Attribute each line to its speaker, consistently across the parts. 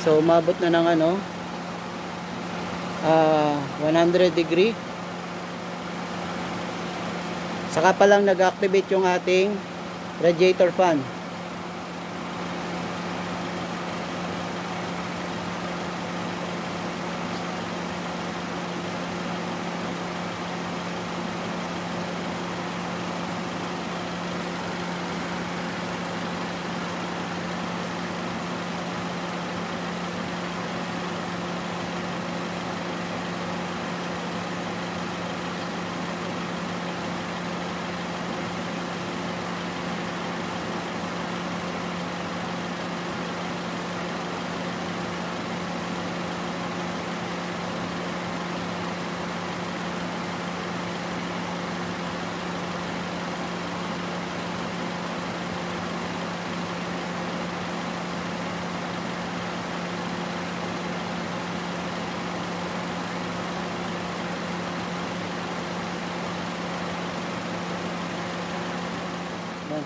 Speaker 1: So umabot na ng ano ah 100 degree. Saka pa lang nag-activate yung ating radiator fan.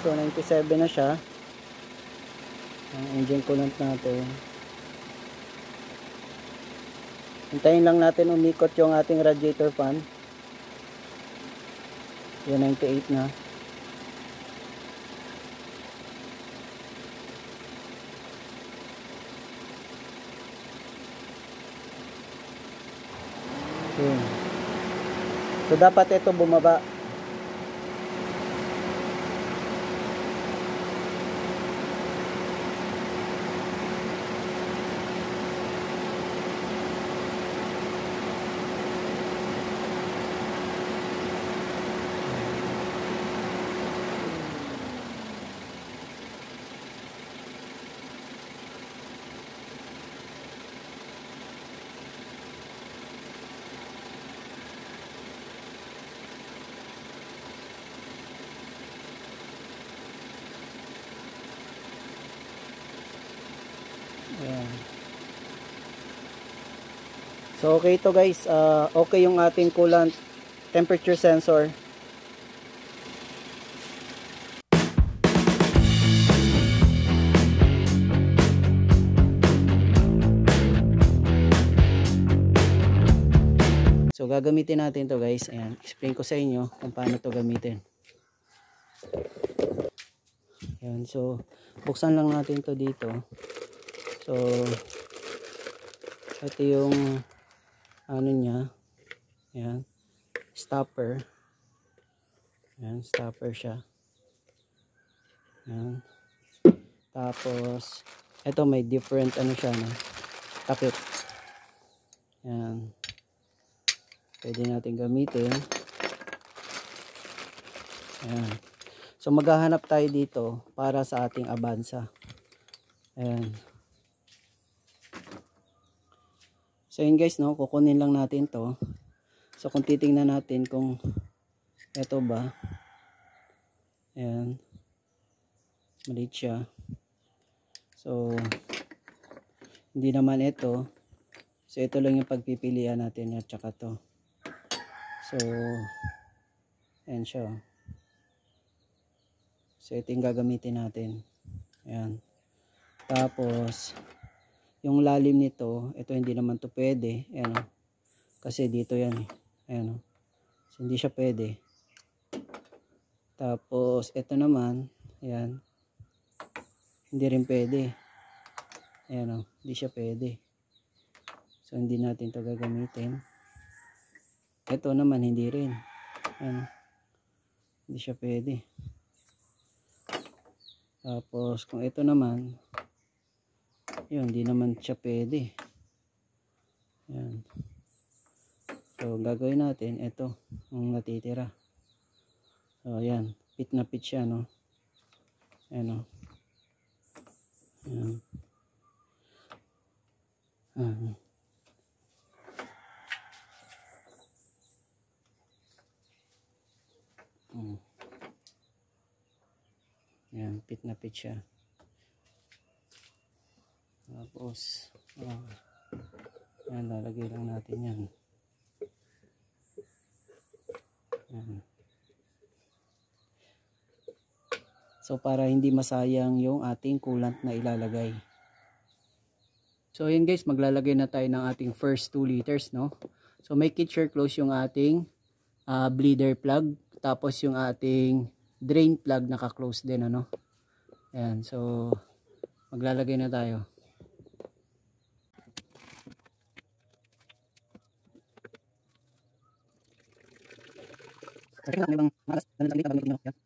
Speaker 1: So 97 na siya. Ang engine coolant natin. Hintayin lang natin umikot yung ating radiator fan. Yan 98 na. Yun. So dapat ito bumaba. Ayan. So okay ito guys, Ah, okay yung ating coolant temperature sensor. So gagamitin natin to guys. Ayan, explain ko sa inyo kung paano to gamitin. Ayan, so buksan lang natin to dito. So, ito yung ano niya. Ayan. Stopper. Ayan, stopper siya. Ayan. Tapos, ito may different ano siya, no? Takip. Ayan. Pwede natin gamitin. Ayan. So, maghahanap tayo dito para sa ating Avanza. Ayan. So yun guys, no, kukunin lang natin to. So kung titingnan natin kung ito ba. Ayan. Maliit siya. So hindi naman ito. So ito lang yung pagpipilian natin at saka to. So ayan siya. So ito yung gagamitin natin. Ayan. Tapos yung lalim nito, ito hindi naman to pwede. Ayan o. Kasi dito yan eh. Ayan o. So, hindi siya pwede. Tapos, ito naman, ayan. Hindi rin pwede. Ayan o. Hindi siya pwede. So, hindi natin to gagamitin. Ito naman, hindi rin. Ayan o. Hindi siya pwede. Tapos, kung ito naman, yun, hindi naman siya pwede. Yan. So, gagawin natin, ito, ang natitira. So, ayan, pit na pit siya, no? Ayan, o. Ayan. Ayan. Mm. Ayan, pit na pit siya. Tapos, ah, yan, lalagay lang natin yan. Yan. So, para hindi masayang yung ating coolant na ilalagay. So yun guys, maglalagay na tayo ng ating first 2 liters, no? So make it sure close yung ating uh, bleeder plug. Tapos yung ating drain plug naka-close din, ano? Ayan, so maglalagay na tayo. Kasi may ibang malas, ganun lang dito, gamitin nyo. Yan.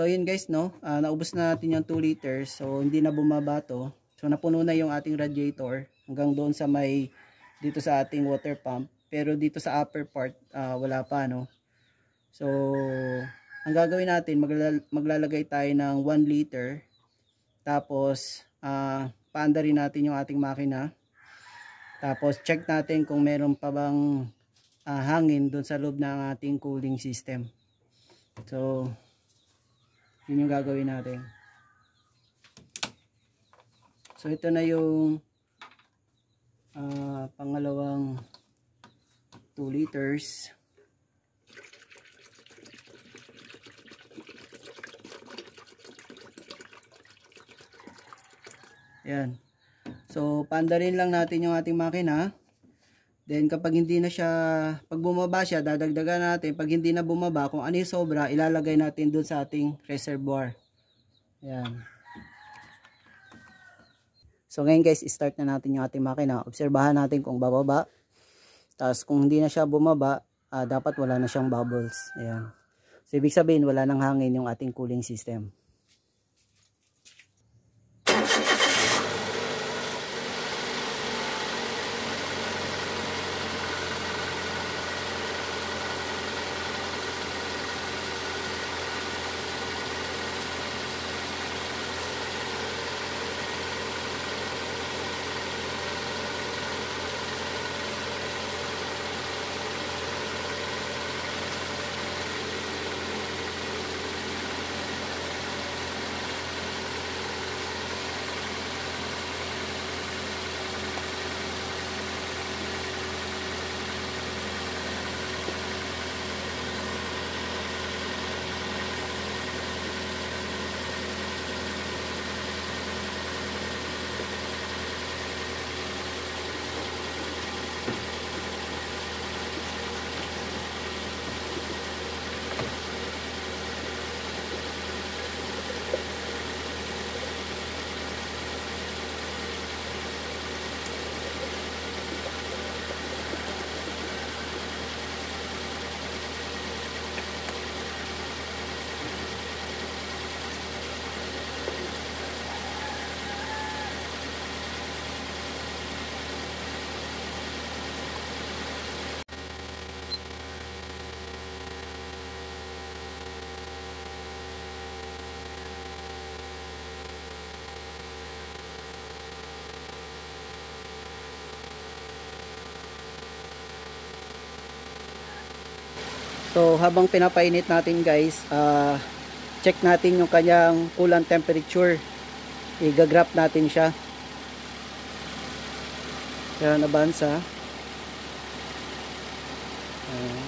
Speaker 1: So yun guys no, uh, naubos na natin yung 2 liters. So hindi na bumaba to. So napuno na yung ating radiator hanggang doon sa may dito sa ating water pump. Pero dito sa upper part uh, wala pa no. So ang gagawin natin maglal maglalagay tayo ng 1 liter. Tapos uh, paanda rin natin yung ating makina. Tapos check natin kung meron pa bang uh, hangin doon sa loob ng ating cooling system. So yun yung gagawin natin. So ito na yung uh, pangalawang 2 liters. Ayan. So, pandarin lang natin yung ating makina. Then kapag hindi na siya, pag bumaba siya, dadagdagan natin. Pag hindi na bumaba, kung ano sobra, ilalagay natin dun sa ating reservoir. Ayan. So ngayon guys, start na natin yung ating makina. Obserbahan natin kung bababa. Tapos kung hindi na siya bumaba, uh, dapat wala na siyang bubbles. Ayan. So ibig sabihin, wala nang hangin yung ating cooling system. So habang pinapainit natin guys, uh, check natin yung kanyang coolant temperature. I-graph natin siya. Yan, abansa. Uh,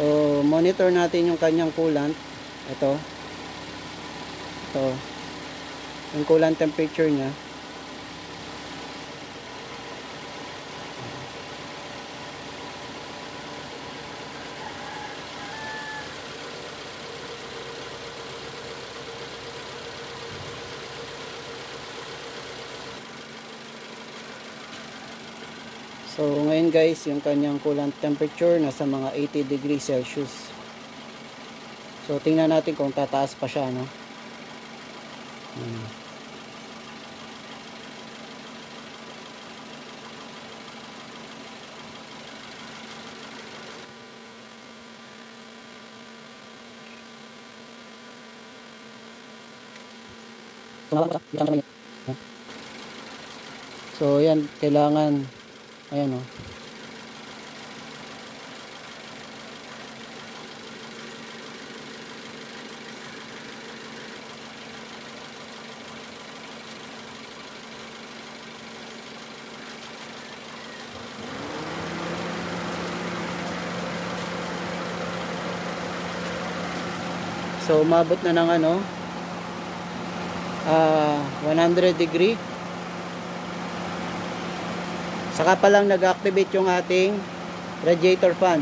Speaker 1: So, monitor natin yung kanyang coolant. Ito. Ito. Yung coolant temperature niya. So, ngayon guys, yung kanyang coolant temperature nasa mga 80 degrees Celsius. So, tingnan natin kung tataas pa siya, no? Hmm. So, yan, kailangan ayan o. So, umabot na ng ano, ah 100 degree. Saka pa lang nag-activate yung ating radiator fan.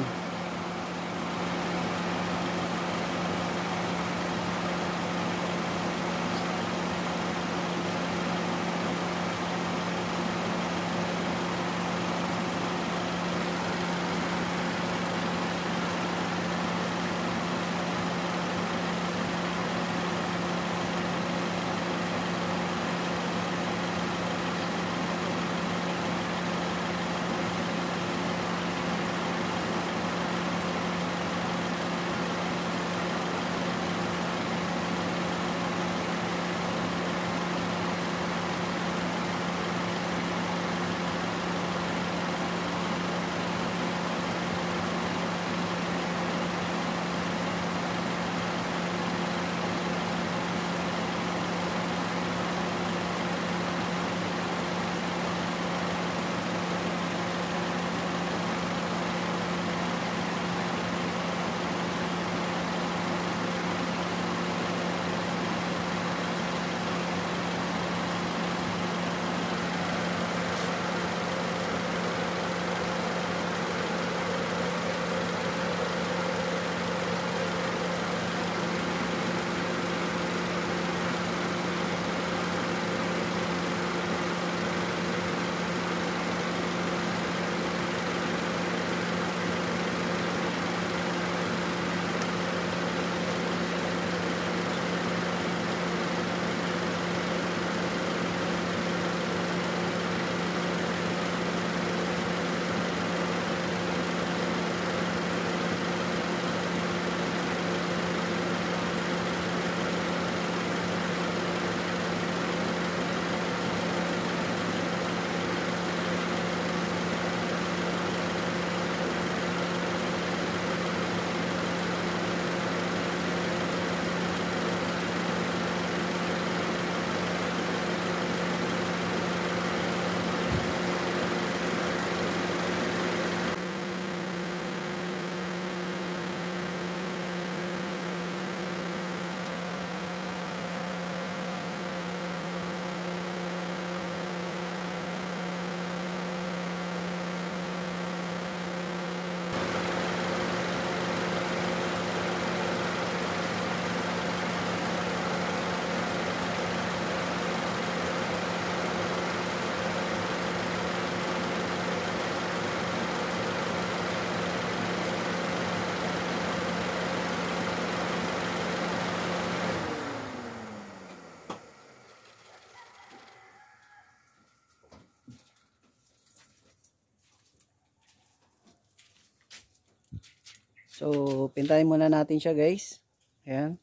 Speaker 1: So, pintayin muna natin siya guys. Ayan.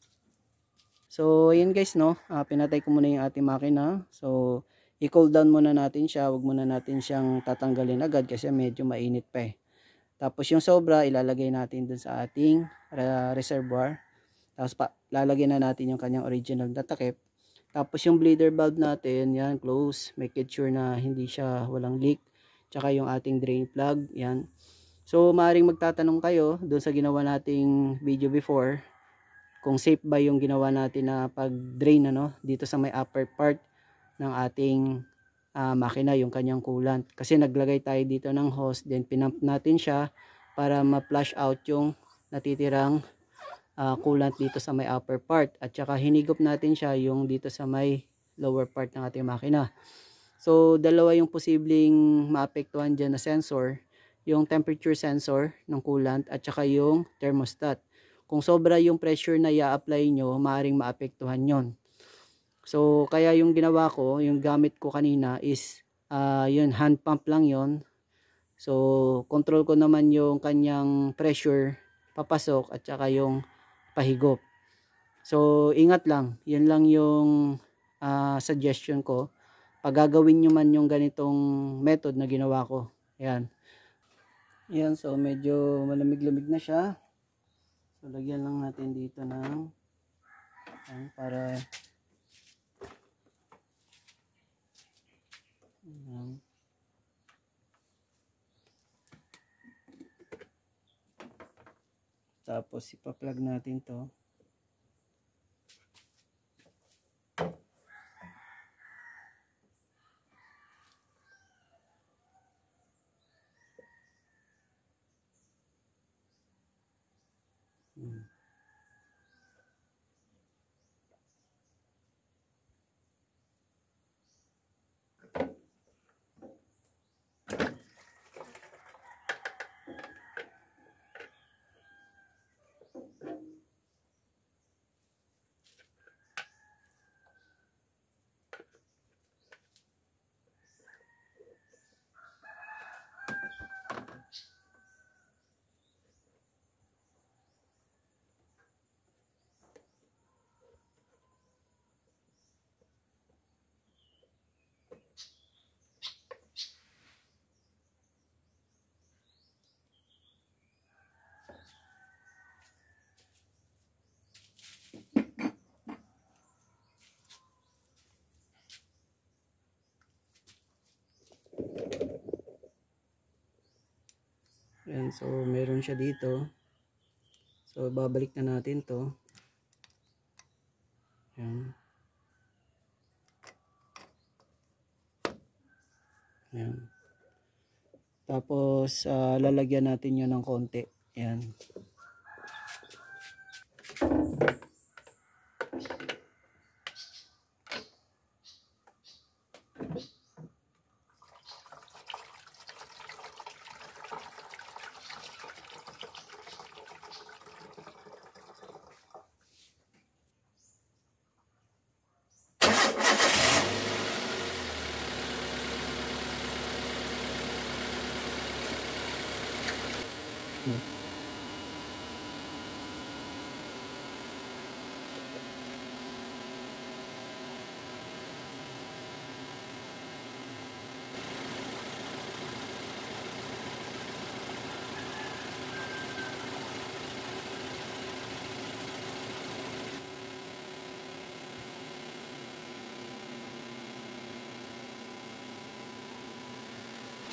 Speaker 1: So, ayan guys no. Uh, pinatay ko muna yung ating makina. So, i-cool down muna natin siya. Huwag muna natin siyang tatanggalin agad kasi medyo mainit pa eh. Tapos yung sobra, ilalagay natin dun sa ating reservoir. Tapos pa, lalagyan na natin yung kanyang original na takip. Tapos yung bleeder valve natin, yan, close. Make it sure na hindi siya walang leak. Tsaka yung ating drain plug, yan. So, maaaring magtatanong kayo doon sa ginawa nating video before kung safe ba yung ginawa natin na pag-drain ano, dito sa may upper part ng ating uh, makina, yung kanyang coolant. Kasi naglagay tayo dito ng hose, then pinump natin siya para ma-flush out yung natitirang uh, coolant dito sa may upper part. At saka hinigop natin siya yung dito sa may lower part ng ating makina. So, dalawa yung posibleng maapektuhan dyan na sensor yung temperature sensor ng coolant at saka yung thermostat. Kung sobra yung pressure na i-apply nyo, maaaring maapektuhan yon. So, kaya yung ginawa ko, yung gamit ko kanina is, uh, yun, hand pump lang yon. So, control ko naman yung kanyang pressure papasok at saka yung pahigop. So, ingat lang. Yun lang yung ah, suggestion ko. Pag gagawin nyo man yung ganitong method na ginawa ko. Ayan. Ayan, so medyo malamig-lamig na siya. So, lagyan lang natin dito ng ayan, para ayan. Tapos ipa-plug natin to. Hmm. Ayan, so meron siya dito. So babalik na natin to. Ayan. Ayan. Tapos ah, lalagyan natin yun ng konti. Ayan.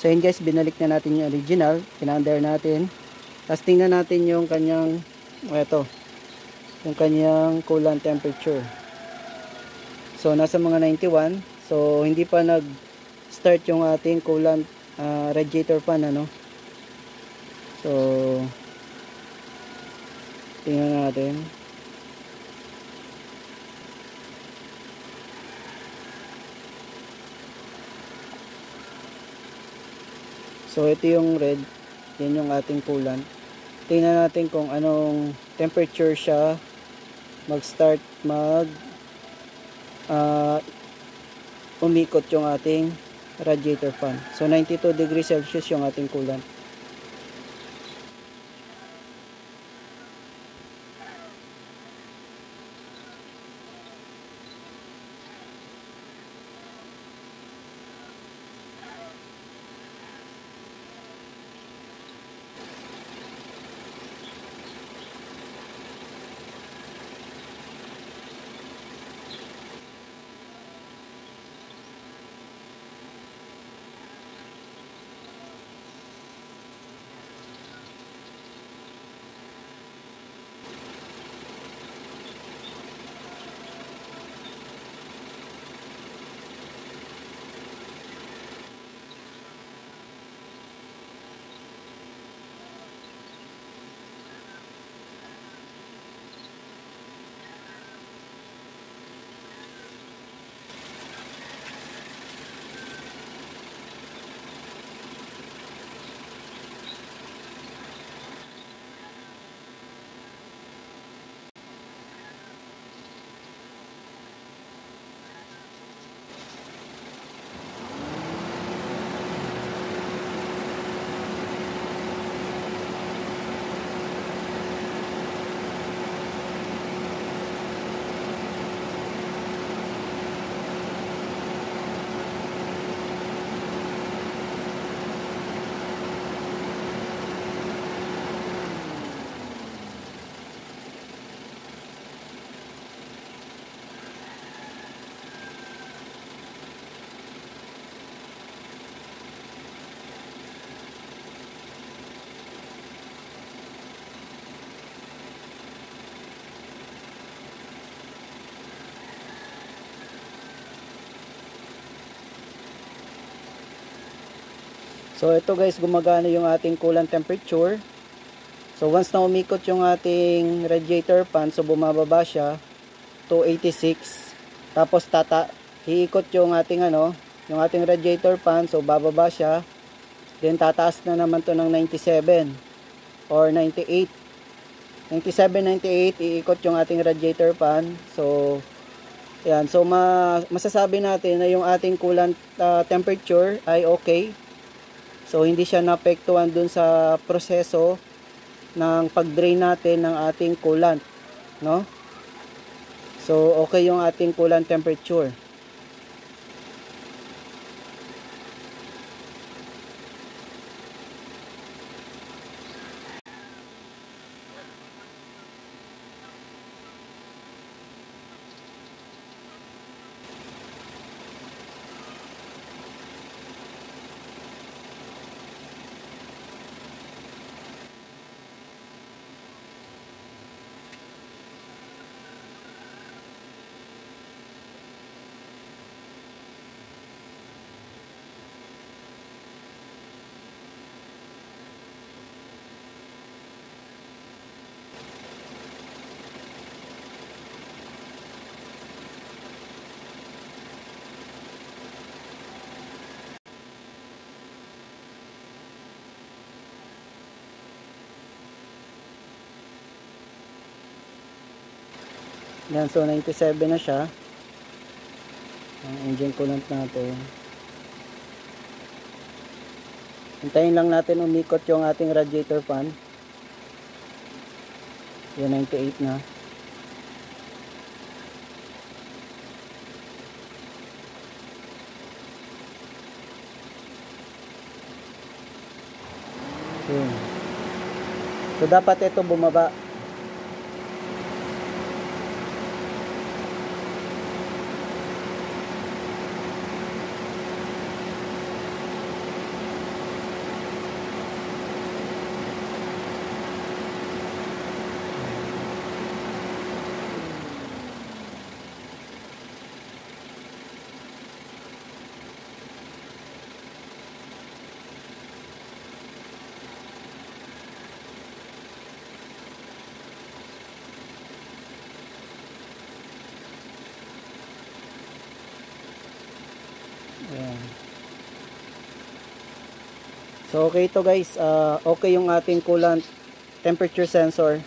Speaker 1: So yun guys, binalik na natin yung original. Pinander natin. Tapos tingnan natin yung kanyang, eto, yung kanyang coolant temperature. So nasa mga 91. So hindi pa nag-start yung ating coolant ah, radiator fan ano. So tingnan natin. So ito yung red, yan yung ating coolant. Tingnan natin kung anong temperature siya mag-start mag uh, umikot yung ating radiator fan. So 92 degrees Celsius yung ating coolant. So ito guys, gumagana yung ating coolant temperature. So once na umikot yung ating radiator fan, so bumababa siya to 86. Tapos tata hiikot yung ating ano, yung ating radiator fan, so bababa siya. Then tataas na naman to ng 97 or 98. 97, 98 iikot yung ating radiator fan. So yan, so ma masasabi natin na yung ating coolant uh, temperature ay okay. So hindi siya naapektuhan dun sa proseso ng pag-drain natin ng ating coolant, no? So okay yung ating coolant temperature. Yan, so 97 na siya. Ang engine coolant natin. Hintayin lang natin umikot yung ating radiator fan. Yan, 98 na. Yun. So dapat ito bumaba. So okay ito guys, uh, okay yung ating coolant temperature sensor.